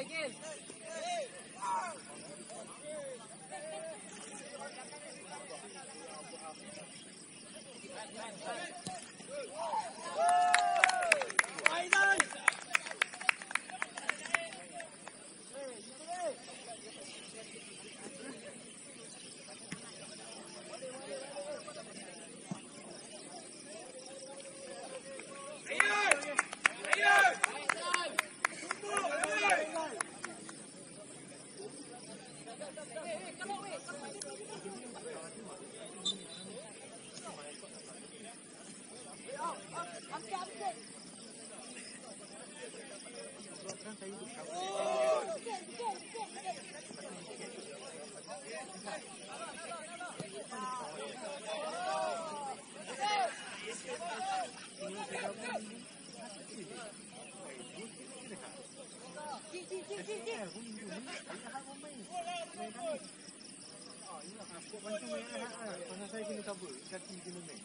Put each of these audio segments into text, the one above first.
again. Kaki kena main Kaki kena main.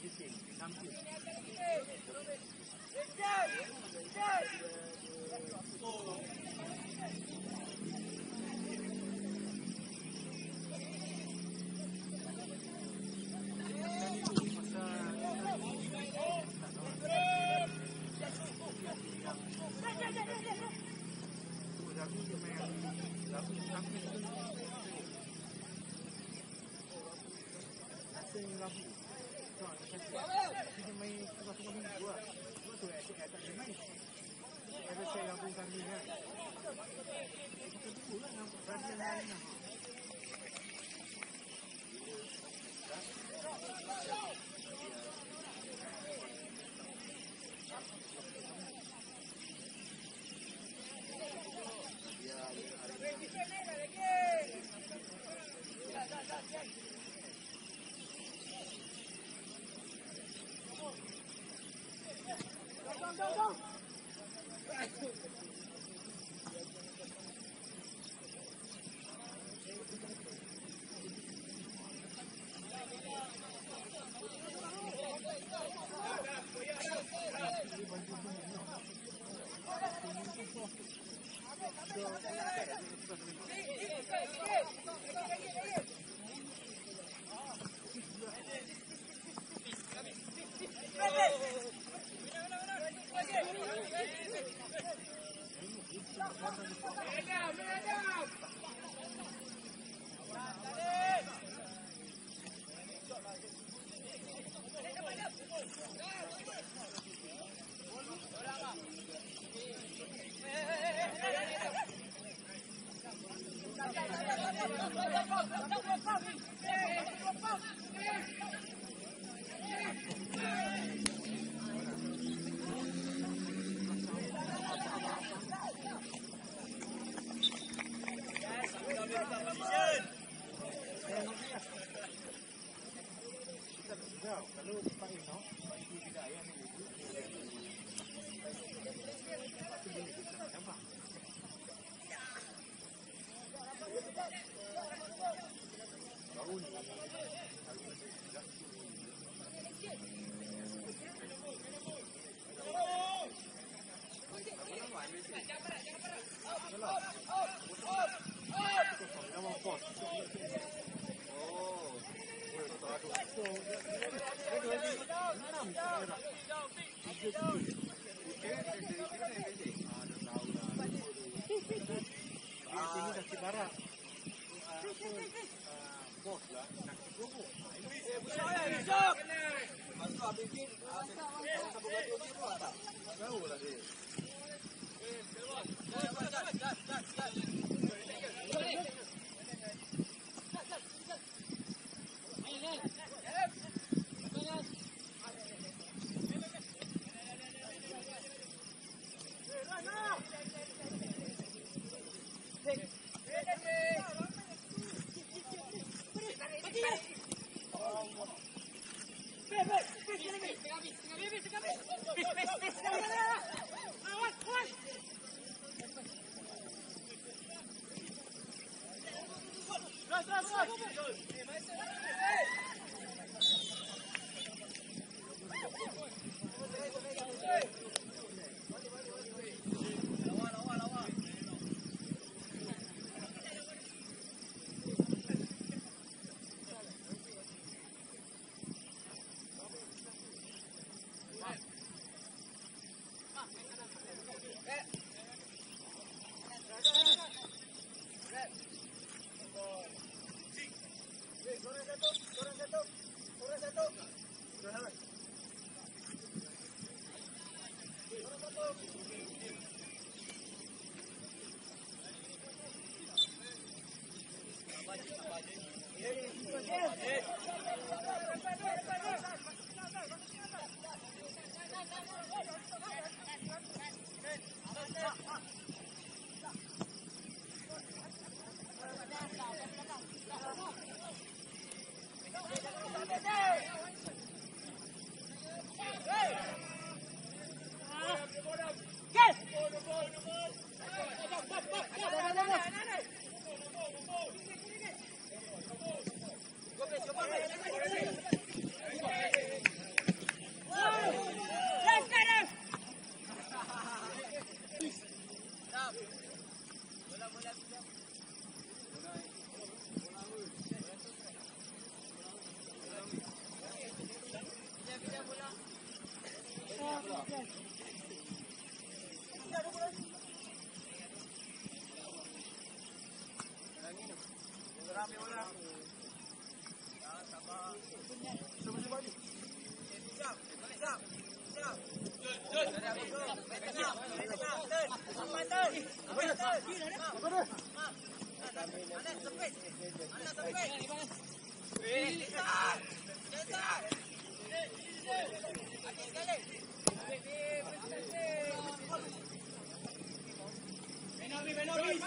Kaki kena main Jauh lah dia. Eh, jauh. Jauh, jauh, jauh, jauh, jauh. Get back. Hey,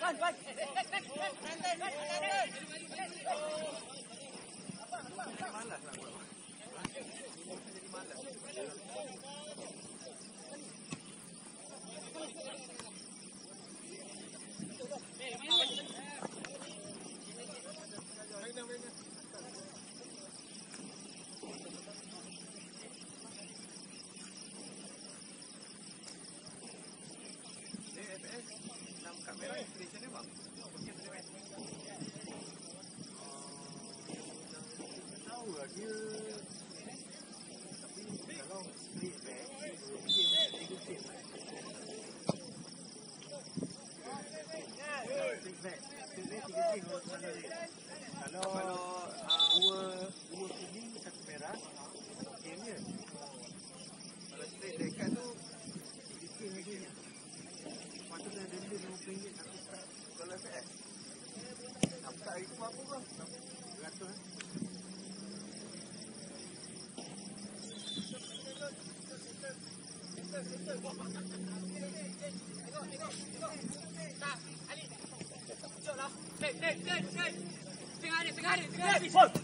Run, run. Got it, got it.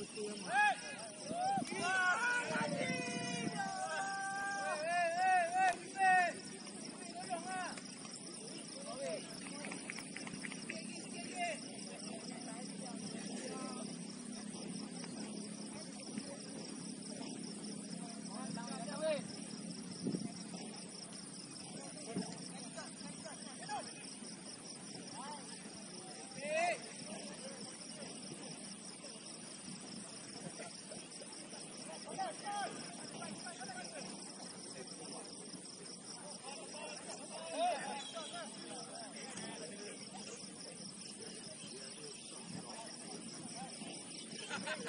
Gracias.